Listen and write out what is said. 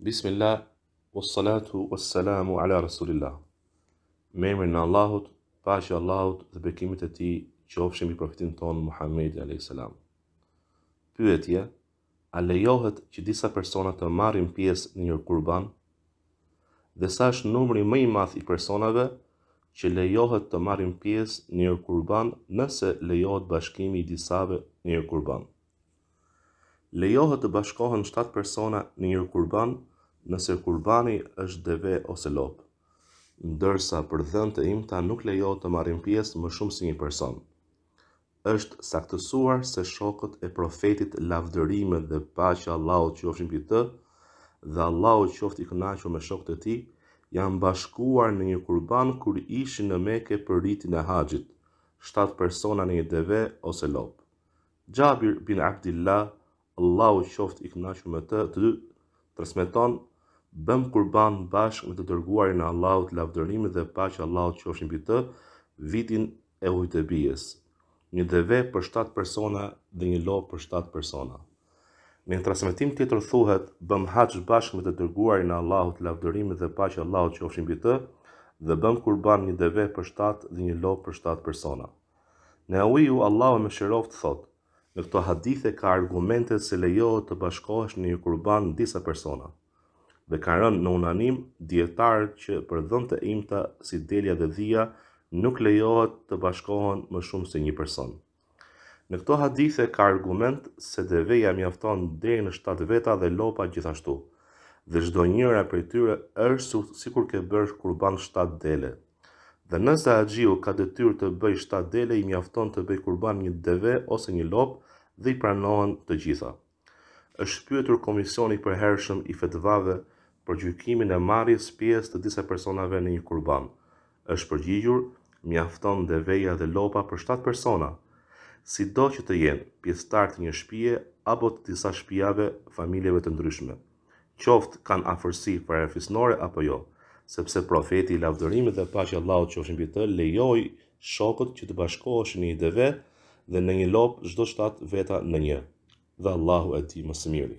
Bismillah, wa salatu, wa salamu, ala rasulillah. Me emrin e Allahut, paqja e Allahut dhe bekimet e tij qofshin mbi profetin tonë Muhammedin a.s. Pyetje, a lejohet që disa persona të marrin pjesë në një kurban? Dhe sa është numri më i madh i personave që lejohet të marrin pjesë në një kurban nëse lejohet bashkimi i disave në një kurban? Lejohet të bashkohen shtatë persona në një kurban nëse kurbani është deve ose lopë, ndërsa për dhentë e imta nuk lejohet të marrin pjesë më shumë se një person. Është saktësuar se shokët e Profetit lavdërimet dhe paqja e Allahut qofshin mbi të dhe Allahu qoftë i kënaqur me shokët e tij, janë bashkuar në një kurban kur ishin në Mekë për ritin e haxhit, shtatë persona në një deve ose lopë. Xhabir bin Abdillah, Allahu qoftë i kënaqur me të dy transmeton, Bëmë kurban bashkë me të dërguarin e Allahut, lavdërimi dhe paqja e Allahut qofshin mbi të, vitin e Hudejbijes. Një deve për shtatë persona dhe një lopë për shtatë persona. Në një transmetim tjetër thuhet, bëmë haxh bashkë me të dërguarin e Allahut, lavdërimi dhe paqja e Allahut qofshin mbi të, dhe bëmë kurban një deve për shtatë dhe një lopë për shtatë persona. Neveviu, Allahu e mëshiroftë, thotë, Në këto hadithe ka argumente se lejohet të bashkohesh në një kurban disa persona. Dhe kanë rënë në unanim dijetarët që për dhentë e imta si delja dhe dhia nuk lejohet të bashkohen më shumë se një person. Në këto hadithe ka argument se deveja mjafton deri në 7 veta dhe lopa gjithashtu. Dhe çdo njëra prej tyre është sikur ke bërë kurban 7 dele. Dhe nëse haxhiu ka detyrë të bëjë shtatë dele i mjafton të bëjë kurban një deve ose një lopë dhe i pranohen të gjitha. Është pyetur Komisioni i Përhershëm i Fetvave për gjykimin e marrjes pjesë të disa personave në një kurban, është përgjigjur, Mjafton deveja dhe lopa për shtatë persona, sido që të jenë, pjesëtarë të një shpie apo të disa shpiave, familjeve të ndryshme. qoftë kanë afërsi farefisnore apo jo, sepse Profeti lavdërimet dhe paqja e Allahut qofshin mbi të lejoi shokët që të bashkoheshin në një deve dhe në një lopë çdo shtatë veta në një. Dhe Allahu e di më së miri.